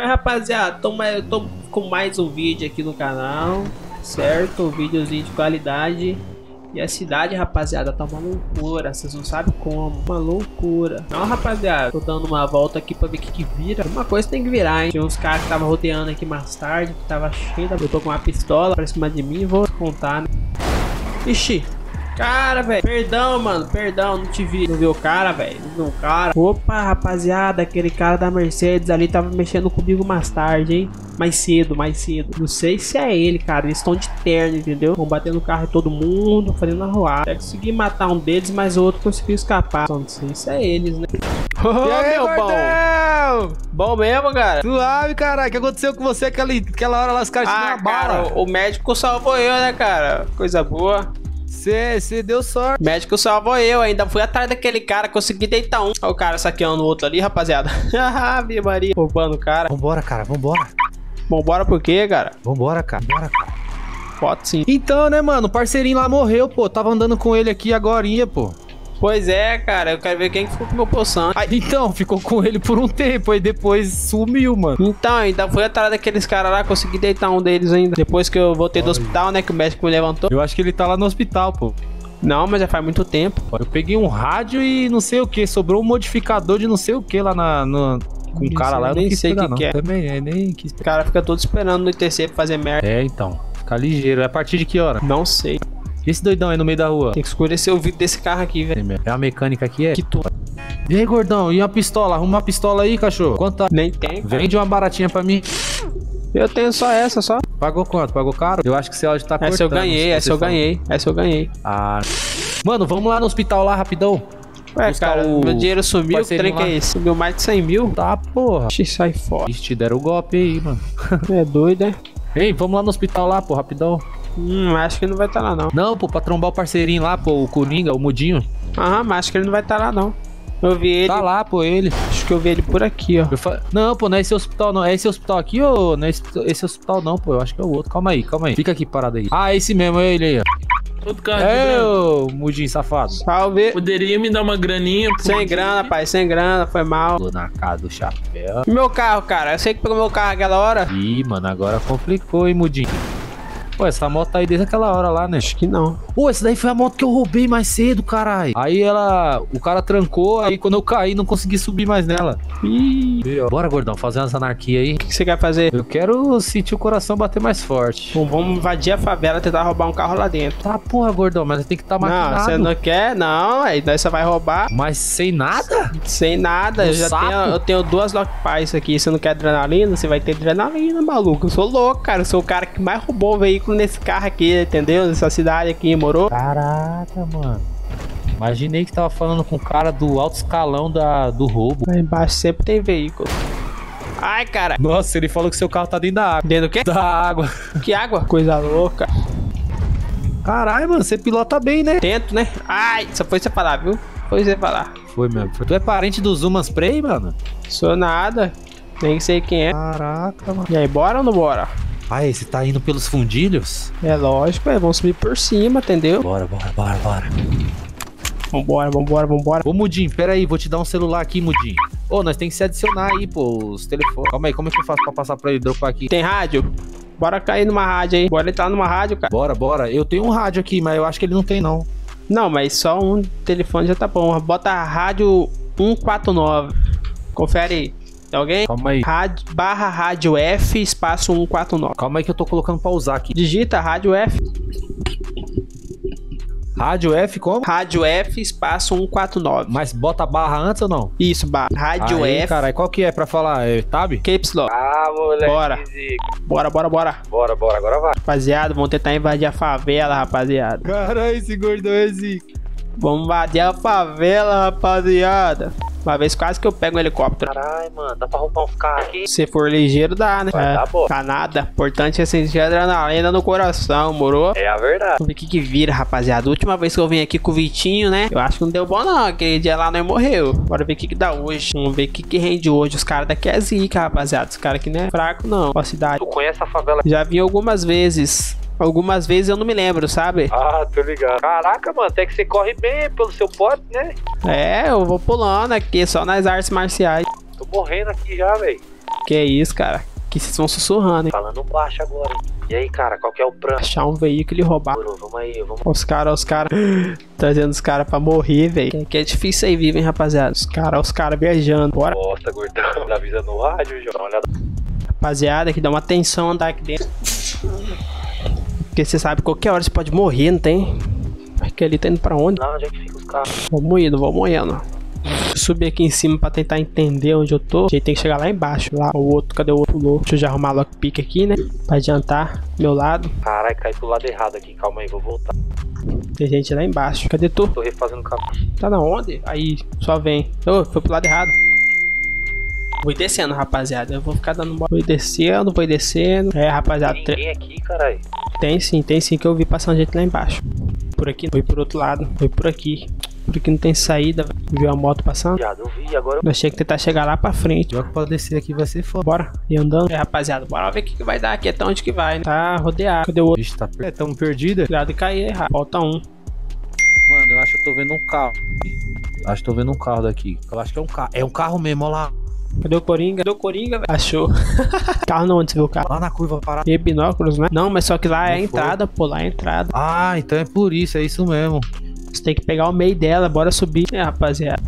Oi, rapaziada, tô, mais, tô com mais um vídeo aqui no canal, certo? Um videozinho de qualidade. E a cidade, rapaziada, tá uma loucura, vocês não sabem como, uma loucura. Não, rapaziada, tô dando uma volta aqui pra ver o que que vira. Uma coisa tem que virar, hein? Tinha uns caras que tava rodeando aqui mais tarde, que tava cheio da... Eu tô com uma pistola pra cima de mim, vou contar, né? Ixi, Cara, velho. Perdão, mano. Perdão, não te vi. Não viu o cara, velho. Não viu o cara. Opa, rapaziada. Aquele cara da Mercedes ali tava mexendo comigo mais tarde, hein? Mais cedo, mais cedo. Não sei se é ele, cara. Eles estão de terno, entendeu? Vão bater no carro de todo mundo, fazendo arruar. É consegui matar um deles, mas o outro conseguiu escapar. Só não sei se é eles, né? Ô, aí, meu bom? Bom mesmo, cara? Suave, caralho. O que aconteceu com você aquela, aquela hora lá? Os caras ah, te bala. O médico salvou eu, né, cara? Coisa boa. Você deu sorte. Médico salvou eu, ainda fui atrás daquele cara, consegui deitar um. Olha o cara saqueando o outro ali, rapaziada. Ave Maria, roubando o cara. Vambora, cara, vambora. Vambora por quê, cara? Vambora, cara, vambora, cara. Pode sim. Então, né, mano, o parceirinho lá morreu, pô. Tava andando com ele aqui agora, pô. Pois é, cara, eu quero ver quem ficou com meu poção. então, ficou com ele por um tempo, aí depois sumiu, mano. Então, ainda fui atrás daqueles caras lá, consegui deitar um deles ainda. Depois que eu voltei Olha. do hospital, né, que o médico me levantou. Eu acho que ele tá lá no hospital, pô. Não, mas já faz muito tempo. Eu peguei um rádio e não sei o que, sobrou um modificador de não sei o que lá na, no, com o cara lá, eu nem sei o que, que, é. Também, é, nem quis O cara fica todo esperando no ITC pra fazer merda. É, então. Fica ligeiro. É a partir de que hora? Não sei. Esse doidão aí no meio da rua. Tem que escurecer o vidro desse carro aqui, velho. É a mecânica aqui, é? Que tu... E aí, gordão? E uma pistola? Arruma uma pistola aí, cachorro. Quanto tá? Nem tem. Vende uma baratinha pra mim. Eu tenho só essa, só. Pagou quanto? Pagou caro? Eu acho que esse áudio tá cortando. Essa eu ganhei, essa eu ganhei. Essa eu ganhei. Ah. Mano, vamos lá no hospital lá, rapidão. Ué, cara, o... meu dinheiro sumiu, que trem que é esse? Subiu mais de 100 mil? Tá, porra. Ixi, sai fora. Ixi, te deram o golpe aí, mano. é doido, é? Ei, vamos lá no hospital lá, pô, rapidão. Hum, acho que ele não vai estar tá lá, não. Não, pô, pra trombar o parceirinho lá, pô, o Coringa, o Mudinho. Aham, mas acho que ele não vai estar tá lá, não. Eu vi ele. Tá lá, pô, ele. Acho que eu vi ele por aqui, ó. Fa... Não, pô, não é esse hospital, não. É esse hospital aqui ou não é esse, esse, hospital, não, pô. Eu acho que é o outro. Calma aí, calma aí. Fica aqui parado aí. Ah, esse mesmo, é ele aí, ó. Todo carro é, ô, mudinho safado. Salve. Poderia me dar uma graninha? Sem mudinho? grana, pai, sem grana, foi mal. Tô na casa do chapéu. E meu carro, cara? Eu sei que pegou meu carro aquela hora. Ih, mano, agora complicou, hein, mudinho. Pô, essa moto tá aí desde aquela hora lá, né? Acho que não. Pô, essa daí foi a moto que eu roubei mais cedo, caralho. Aí ela. O cara trancou, aí quando eu caí, não consegui subir mais nela. Ih. Bora, gordão, fazer umas anarquias aí. O que você quer fazer? Eu quero sentir o coração bater mais forte. Bom, vamos invadir a favela e tentar roubar um carro lá dentro. Tá, porra, gordão, mas tem que estar tá maquinado. Não, você não quer? Não, aí daí você vai roubar. Mas sem nada? Sem nada. eu já tenho, eu tenho duas lockpies aqui. Você não quer adrenalina? Você vai ter adrenalina, maluco. Eu sou louco, cara. Eu sou o cara que mais roubou o veículo nesse carro aqui entendeu? Nessa cidade aqui, morou. Caraca, mano. Imaginei que tava falando com o cara do alto escalão da, do roubo. Lá embaixo sempre tem veículo. Ai, cara. Nossa, ele falou que seu carro tá dentro da água. Dentro do quê? Da água. Que água? Coisa louca. Caralho, mano, você pilota bem, né? Tento, né? Ai, só foi você falar, viu? Foi você falar. Foi mesmo. Tu é parente do Zuma Spray, mano? Sou nada. Nem sei quem é. Caraca, mano. E aí, bora ou não bora? Pai, você tá indo pelos fundilhos? É lógico, é, vamos subir por cima, entendeu? Bora, bora, bora, bora. Vambora, vambora, vambora. Ô, Mudim, pera aí, vou te dar um celular aqui, Mudim. Ô, nós tem que se adicionar aí, pô, os telefones. Calma aí, como é que eu faço pra passar pra ele dropar aqui? Tem rádio? Bora cair numa rádio aí. Bora entrar numa rádio, cara. Bora, bora. Eu tenho um rádio aqui, mas eu acho que ele não tem, não. Não, mas só um telefone já tá bom. Bota a rádio 149. Confere aí. Tem alguém? Calma aí. Rádio, barra rádio F, espaço 149. Calma aí que eu tô colocando pra usar aqui. Digita rádio F. Rádio F como? Rádio F, espaço 149. Mas bota barra antes ou não? Isso, barra. Rádio Aí, F. Caralho, qual que é pra falar? É Tab? Caps Lock. Ah, moleque. Bora. Bora, bora, bora. Bora, bora, agora vai. Rapaziada, vamos tentar invadir a favela, rapaziada. Caralho, esse gordão é zico. Vamos invadir a favela, rapaziada. Uma vez quase que eu pego um helicóptero. Caralho, mano, dá pra roubar uns carros aqui? Se for ligeiro, dá, né? Vai, é, tá bom. Tá nada. Importante é sentir adrenalina no coração, moro? É a verdade. Vamos ver o que, que vira, rapaziada. A última vez que eu vim aqui com o Vitinho, né? Eu acho que não deu bom, não. Aquele dia lá não morreu. Bora ver o que, que dá hoje. Vamos ver o que, que rende hoje. Os caras daqui é zica, rapaziada. Os caras aqui não é fraco, não. Ó, cidade. Tu conhece a favela? Já vim algumas vezes. Algumas vezes eu não me lembro, sabe? Ah, tô ligado. Caraca, mano, até que você corre bem pelo seu pote, né? É, eu vou pulando aqui, só nas artes marciais. Tô morrendo aqui já, velho. Que isso, cara? Que vocês vão sussurrando, hein? Falando baixo agora. E aí, cara, qual que é o plano? Achar um veículo e roubar. Mano, Vamos aí, vamos. Os caras, os caras. Trazendo os caras pra morrer, velho. Que é difícil aí vivo, hein, rapaziada. Os caras, os caras viajando. Bora, Bosta, gordão. Avisa no rádio, João. Dá olhada. rapaziada, que dá uma atenção andar aqui dentro. Porque você sabe, qualquer hora você pode morrer, não tem? Aquele ali tá indo pra onde? Não, onde é que fica os carros? Vamos indo, vamos indo. Subir aqui em cima pra tentar entender onde eu tô. A gente tem que chegar lá embaixo. Lá, o outro, cadê o outro pulou? Deixa eu já arrumar lockpick aqui, né? Pra adiantar. Meu lado. Caralho, cai pro lado errado aqui. Calma aí, vou voltar. Tem gente lá embaixo. Cadê tu? Tô refazendo o carro. Tá na onde? Aí, só vem. Ô, foi pro lado errado. Vou ir descendo, rapaziada. Eu vou ficar dando bola. Vou ir descendo, vou ir descendo. É, rapaziada. Tem tre- aqui, caralho. Tem sim, tem sim que eu vi passando gente lá embaixo. Por aqui, foi por outro lado. Foi por aqui. Por aqui não tem saída. velho. Viu a moto passando? Viado, eu vi, agora eu. Nós tinha que tentar chegar lá pra frente. Que pra descer aqui vai ser foda. Bora, e andando. É, rapaziada, bora ver o que, que vai dar aqui. Até onde que vai, né? Tá rodeado. Cadê o outro? Vixe, tá per... É, tamo perdida. Cuidado de cair errado. Falta um. Mano, eu acho que eu tô vendo um carro. Acho que tô vendo um carro daqui. Eu acho que é um carro. É um carro mesmo, olha lá. Cadê o Coringa? Cadê o Coringa, velho? Achou. carro não, onde você viu o carro? Lá na curva parada. E binóculos, né? Não, mas só que lá é a Não entrada, pô. Lá é a entrada. Ah, então é por isso, é isso mesmo. Você tem que pegar o meio dela. Bora subir. É, rapaziada.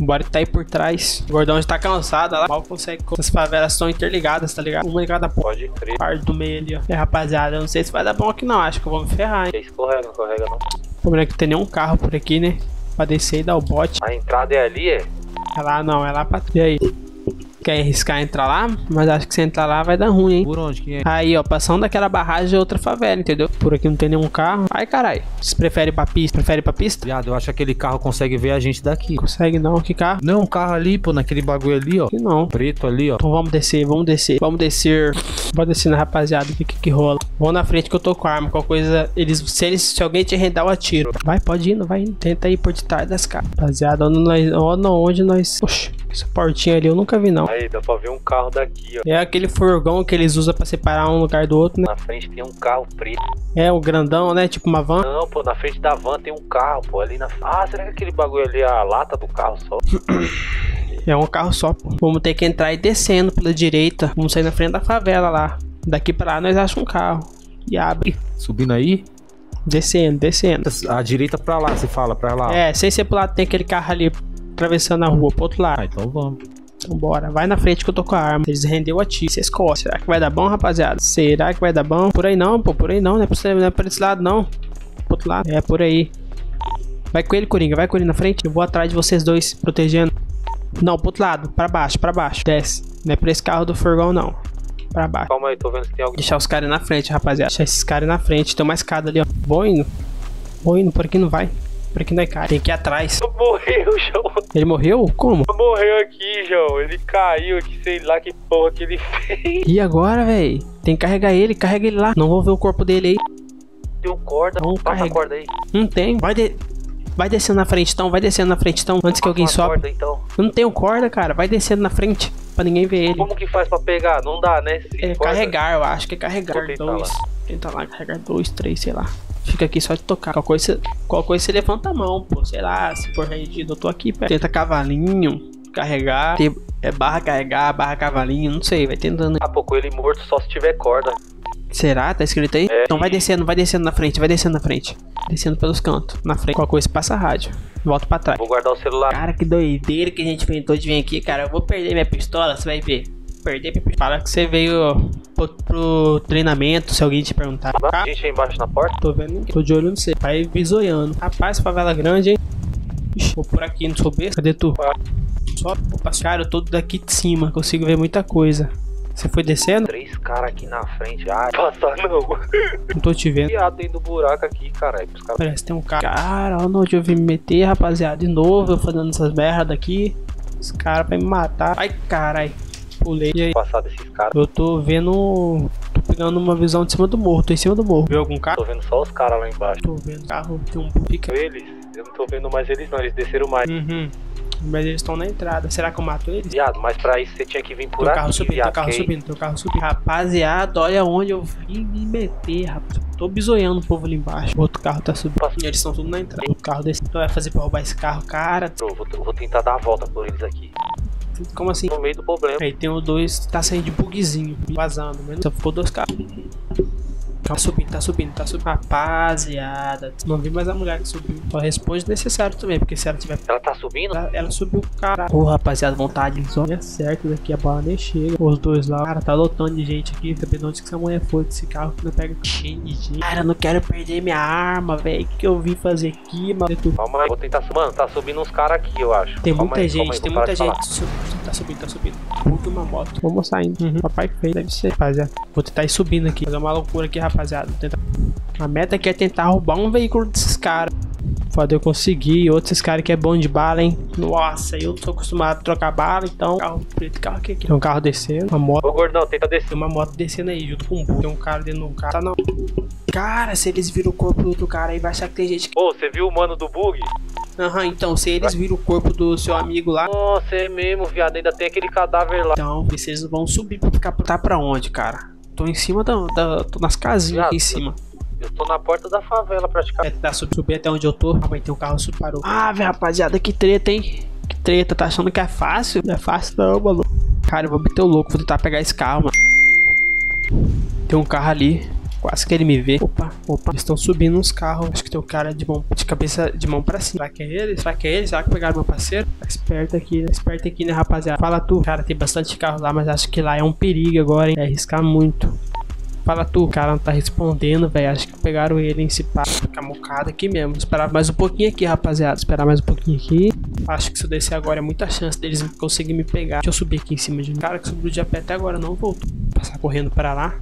Bora que tá aí por trás. O gordão já tá cansado lá. Mal consegue. As favelas estão interligadas, tá ligado? Uma em cada Pode crer. parte do meio ali, ó. É, rapaziada, eu não sei se vai dar bom aqui não. Acho que eu vou me ferrar, hein? Escorrega, não escorrega não. O problema é que não tem nenhum carro por aqui, né? Pra descer e dar o bote. A entrada é ali, é? É lá não, é lá pra. E aí? Quer arriscar entrar lá? Mas acho que se entrar lá vai dar ruim, hein? Por onde que é? Aí, ó, passando daquela barragem é outra favela, entendeu? Por aqui não tem nenhum carro. Ai, caralho. Vocês preferem ir pra pista? Prefere ir pra pista? Viado, eu acho que aquele carro consegue ver a gente daqui. Consegue não, que carro? Não, um carro ali, pô, naquele bagulho ali, ó. Que não. Preto ali, ó. Então vamos descer, vamos descer, vamos descer. Vamos descer, rapaziada, o que, que que rola? Vão na frente que eu tô com a arma, qualquer coisa, eles, se, eles, se alguém te rendar, eu atiro. Vai, pode ir, não vai indo. Tenta ir por detrás das caras. Rapaziada, onde nós, onde, nós... Oxe, essa portinha ali eu nunca vi, não. Aí, dá pra ver um carro daqui, ó. É aquele furgão que eles usam pra separar um lugar do outro, né? Na frente tem um carro preto. É o grandão, né? Tipo uma van. Não, pô, na frente da van tem um carro, pô. Ali na. Ah, será que aquele bagulho ali é a lata do carro só? É um carro só, pô. Vamos ter que entrar e descendo pela direita. Vamos sair na frente da favela lá. Daqui pra lá nós achamos um carro. E abre. Subindo aí. Descendo, descendo. A direita pra lá, você fala, pra lá. É, sem ser pro lado tem aquele carro ali atravessando a rua pro outro Ah, lado. então vamos. Então bora, vai na frente que eu tô com a arma. Eles rendeu a ti, você escolhe. Será que vai dar bom, rapaziada? Será que vai dar bom? Por aí não, pô, por aí não, não é pra, você- não é pra esse lado não. Pro outro lado, é por aí. Vai com ele, Coringa, vai com ele na frente. Eu vou atrás de vocês dois, protegendo. Não, pro outro lado, pra baixo, pra baixo. Desce. Não é pra esse carro do furgão, não. Pra baixo. Calma aí, tô vendo se tem alguém. Deixar os caras na frente, rapaziada. Deixar esses caras na frente. Tem uma escada ali, ó. Vou indo. Vou indo, por aqui não vai. Por aqui não é cara. Tem que ir atrás. Morreu, João. Ele morreu? Como? Morreu aqui, João. Ele caiu aqui, sei lá que porra que ele fez. E agora, véi? Tem que carregar ele, carrega ele lá. Não vou ver o corpo dele aí. Tem um corda. Vamos Passa a carregar. corda aí. Não tem. Vai, de... vai descendo na frente, então. Vai descendo na frente, então. Antes que alguém a sobe. corda, então. Eu não tenho corda, cara. Vai descendo na frente. Pra ninguém ver ele. Como que faz pra pegar? Não dá, né? Se É corda- carregar, eu acho que é carregar. Vou tentar Dois. lá. Tenta lá, carregar dois, três, sei lá. Fica aqui só de tocar. Qualquer coisa, qualquer coisa você levanta a mão, pô. Sei lá, se for rendido, eu tô aqui, perto. Tenta cavalinho, carregar. Tem- É barra carregar, barra cavalinho, não sei, vai tentando. Ah, pô, com ele morto só se tiver corda. Será? Tá escrito aí? É. Então vai descendo, vai descendo na frente, vai descendo na frente. Descendo pelos cantos. Na frente. Qualquer coisa passa a rádio. Volta pra trás. Vou guardar o celular. Cara, que doideira que a gente inventou de vir aqui, cara. Eu vou perder minha pistola, você vai ver. Perder minha pistola. Fala que você veio pro, pro treinamento, se alguém te perguntar. A gente aí embaixo na porta. Tô vendo. Tô de olho no você. Vai visoiando. Rapaz, favela grande, hein? Vou por aqui, não sou besta. Cadê tu? Opa, cara, eu tô daqui de cima. Consigo ver muita coisa. Você foi descendo? Três caras aqui na frente. Ai, passar não. Não tô te vendo. Piado dentro do buraco aqui, caralho. Os caras Parece que tem um cara. Cara, olha onde eu vim me meter, rapaziada. De novo, eu fazendo essas merda aqui. Os caras vai me matar. Ai, carai. Pulei. E aí? passar desses caras. Eu tô vendo. Tô pegando uma visão de cima do morro. Tô em cima do morro. Viu algum carro? Tô vendo só os caras lá embaixo. Tô vendo carro. Tem um pica. Eles, eu não tô vendo mais eles não, eles desceram mais. Uhum. Mas eles estão na entrada. Será que eu mato eles? Viado, mas pra isso você tinha que vir por Teu aqui, carro subindo, teu viado. carro subindo, teu carro subindo. Rapaziada, olha onde eu vim me meter, rapaz. Tô bizoiando o povo ali embaixo. O outro carro tá subindo. E eles estão tudo na entrada. O carro desse. Tu vai fazer pra roubar esse carro, cara. Bro, vou, vou tentar dar a volta por eles aqui. Como assim? No meio do problema. Aí tem o dois, tá saindo de bugzinho, vazando, mas só ficou dois carros. Tá subindo, tá subindo, tá subindo. Rapaziada, não vi mais a mulher que subiu. Só responde necessário também, porque se ela tiver. Ela tá subindo? Ela, ela subiu, cara. Ô, rapaziada, vontade. Só é certo daqui, a bala nem chega. Os dois lá, cara, tá lotando de gente aqui. Sabendo onde que essa mulher foi desse carro que não pega cheio de gente. Cara, eu não quero perder minha arma, velho. O que, que eu vim fazer aqui, mano? Calma aí, vou tentar. Mano, tá subindo uns caras aqui, eu acho. Tem Calma muita aí, gente, calma aí, tem muita gente. Tá subindo, tá subindo. Puta uma moto. Vamos saindo. Uhum. Papai fez, deve ser, rapaziada. Vou tentar ir subindo aqui. Fazer uma loucura aqui, rapaziada. Tentar... A meta aqui é tentar roubar um veículo desses caras. Foda eu conseguir. Outro esses caras que é bom de bala, hein? Nossa, eu tô acostumado a trocar bala, então. Carro preto, carro aqui. aqui. Tem um carro descendo, uma moto. Ô, gordão, tenta descer. Tem uma moto descendo aí, junto com um burro. Tem um cara dentro do carro. Tá não. Cara, se eles viram o corpo do outro cara aí, vai achar que tem gente que. Ô, você viu o mano do bug? Aham, então, se eles viram o corpo do seu amigo lá. Nossa, é mesmo, viado. Ainda tem aquele cadáver lá. Então, vocês vão subir pra ficar. Tá pra onde, cara? Tô em cima da. da tô nas casinhas aqui em cima. Eu tô na porta da favela praticamente. É, tá sub, subir até onde eu tô. Ah, mas tem um carro sub parou. Ah, velho, rapaziada, que treta, hein? Que treta, tá achando que é fácil? Não é fácil não, mano. Cara, eu vou meter o louco, vou tentar pegar esse carro, mano. Tem um carro ali. Quase que ele me vê. Opa, opa. Estão subindo uns carros. Acho que tem um cara de mão de cabeça de mão pra cima. Será que é ele? Será que é ele? Será que pegaram meu parceiro? Tá esperto aqui, né? Esperto aqui, né, rapaziada? Fala tu. Cara, tem bastante carro lá, mas acho que lá é um perigo agora, hein? É arriscar muito. Fala tu, o cara não tá respondendo, velho. Acho que pegaram ele em se pá. Ficar mocado aqui mesmo. Esperar mais um pouquinho aqui, rapaziada. Esperar mais um pouquinho aqui. Acho que se eu descer agora é muita chance deles conseguirem me pegar. Deixa eu subir aqui em cima de um cara que subiu de a pé até agora não voltou. Passar correndo para lá.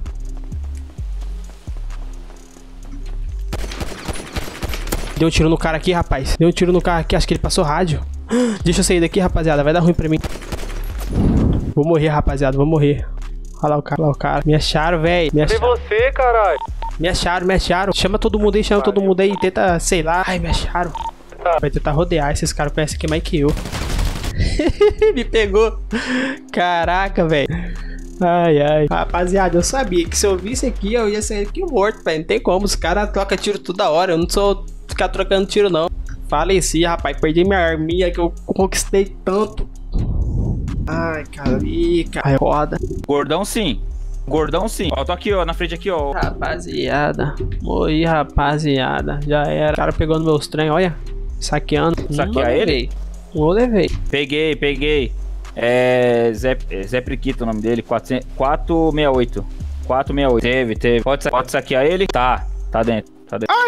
Deu um tiro no cara aqui, rapaz. Deu um tiro no cara aqui. Acho que ele passou rádio. Deixa eu sair daqui, rapaziada. Vai dar ruim pra mim. Vou morrer, rapaziada. Vou morrer. Olha lá o cara, olha lá o cara. Me acharam, velho. Me Cadê acharam. você, caralho? Me acharam, me acharam. Chama todo mundo aí, chama todo mundo aí. Tenta, sei lá. Ai, me acharam. Vai tentar rodear. Esses caras conhecem aqui mais que eu. me pegou. Caraca, velho. Ai, ai. Rapaziada, eu sabia que se eu visse aqui, eu ia sair aqui morto, velho. Não tem como. Os caras trocam tiro toda hora. Eu não sou ficar trocando tiro, não. Faleci, rapaz. Perdi minha arminha que eu conquistei tanto. Ai, cara. Ih, cara. Roda. Gordão sim. Gordão sim. Ó, tô aqui, ó, na frente aqui, ó. Rapaziada, morri, rapaziada. Já era. O cara pegou no meus trem, olha. Saqueando. Saquear Um eu ele? Um eu levei. Peguei, peguei. É. Zé, é Zé Priquito o nome dele, 400 468. 468. Teve, teve. Pode, sa- pode saquear ele? Tá, tá dentro.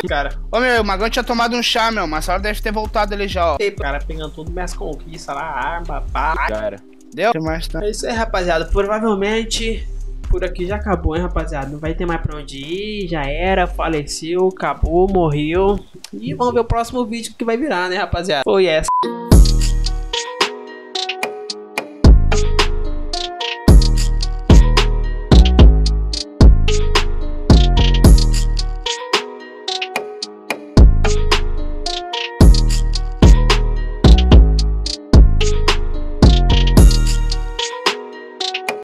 Cara, ô meu, o Magão tinha tomado um chá, meu, mas a hora deve ter voltado ali já, ó. O cara pegando tudo minhas conquistas lá, arma, pá. Já era. Deu? Mais, tá? É isso aí, rapaziada. Provavelmente por aqui já acabou, hein, rapaziada. Não vai ter mais pra onde ir. Já era, faleceu, acabou, morreu. E vamos ver o próximo vídeo que vai virar, né, rapaziada? Foi essa.